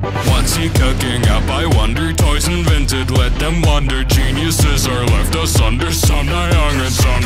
What's he cooking up? I wonder. Toys invented, let them wonder. Geniuses are left asunder. Some die young and some